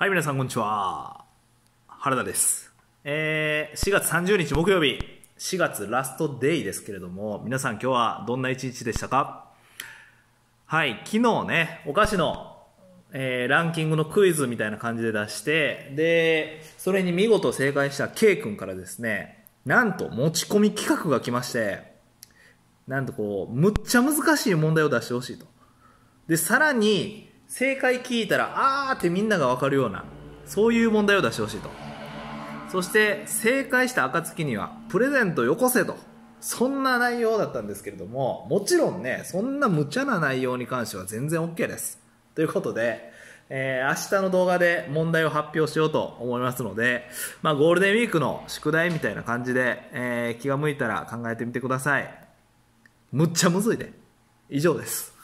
はい、皆さんこんにちは。原田です。えー、4月30日木曜日、4月ラストデイですけれども、皆さん今日はどんな一日でしたか？はい、昨日ね、お菓子の、えーランキングのクイズみたいな感じで出して、で、それに見事正解した K 君からですね、なんと持ち込み企画が来まして、なんとこう、むっちゃ難しい問題を出してほしいと。で、さらに、正解聞いたら、あーってみんながわかるような、そういう問題を出してほしいと。そして、正解した暁には、プレゼントよこせと。そんな内容だったんですけれども、もちろんね、そんな無茶な内容に関しては全然 OK です。ということで、えー明日の動画で問題を発表しようと思いますので、まあ、ゴールデンウィークの宿題みたいな感じで、えー気が向いたら考えてみてください。むっちゃむずいで。以上です。